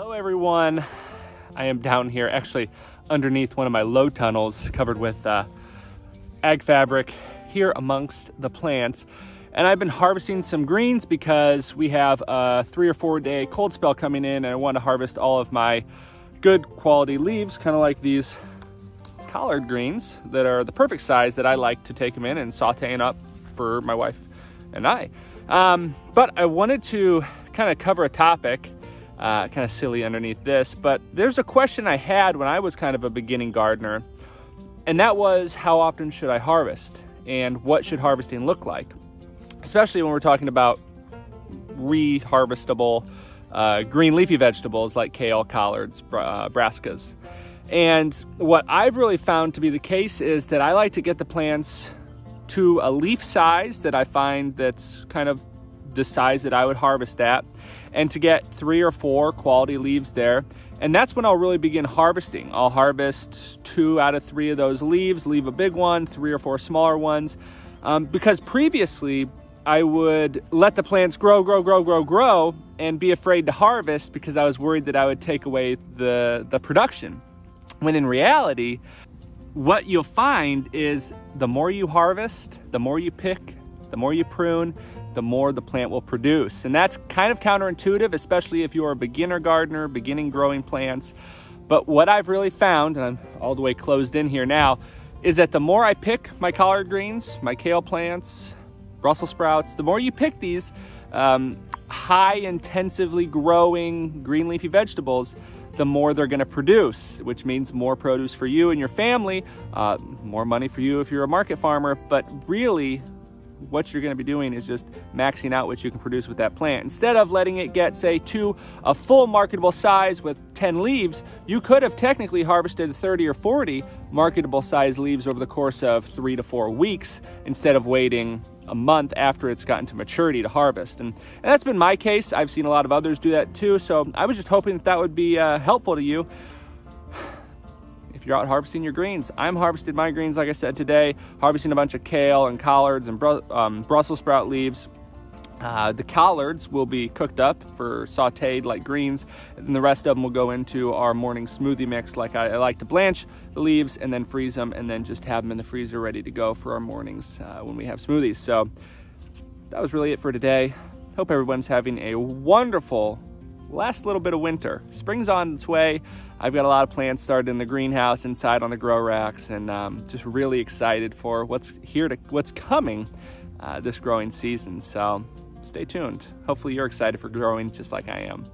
Hello everyone. I am down here actually underneath one of my low tunnels covered with uh, ag fabric here amongst the plants. And I've been harvesting some greens because we have a three or four day cold spell coming in and I want to harvest all of my good quality leaves, kind of like these collard greens that are the perfect size that I like to take them in and sauteing up for my wife and I. Um, but I wanted to kind of cover a topic uh, kind of silly underneath this, but there's a question I had when I was kind of a beginning gardener, and that was how often should I harvest and what should harvesting look like? Especially when we're talking about reharvestable uh, green leafy vegetables like kale, collards, uh, brassicas. And what I've really found to be the case is that I like to get the plants to a leaf size that I find that's kind of the size that I would harvest at and to get three or four quality leaves there. And that's when I'll really begin harvesting. I'll harvest two out of three of those leaves, leave a big one, three or four smaller ones. Um, because previously, I would let the plants grow, grow, grow, grow, grow, and be afraid to harvest because I was worried that I would take away the, the production. When in reality, what you'll find is the more you harvest, the more you pick, the more you prune, the more the plant will produce. And that's kind of counterintuitive, especially if you're a beginner gardener, beginning growing plants. But what I've really found, and I'm all the way closed in here now, is that the more I pick my collard greens, my kale plants, Brussels sprouts, the more you pick these um, high intensively growing green leafy vegetables, the more they're going to produce, which means more produce for you and your family, uh, more money for you if you're a market farmer. But really, what you're going to be doing is just maxing out what you can produce with that plant. Instead of letting it get, say, to a full marketable size with 10 leaves, you could have technically harvested 30 or 40 marketable size leaves over the course of three to four weeks instead of waiting a month after it's gotten to maturity to harvest. And, and that's been my case. I've seen a lot of others do that too. So I was just hoping that that would be uh, helpful to you if you're out harvesting your greens. I'm harvested my greens, like I said today, harvesting a bunch of kale and collards and um, Brussels sprout leaves. Uh, the collards will be cooked up for sauteed like greens, and the rest of them will go into our morning smoothie mix. Like I, I like to blanch the leaves and then freeze them, and then just have them in the freezer ready to go for our mornings uh, when we have smoothies. So that was really it for today. Hope everyone's having a wonderful last little bit of winter. Spring's on its way. I've got a lot of plants started in the greenhouse inside on the grow racks, and um, just really excited for what's here to what's coming uh, this growing season. So stay tuned. Hopefully, you're excited for growing just like I am.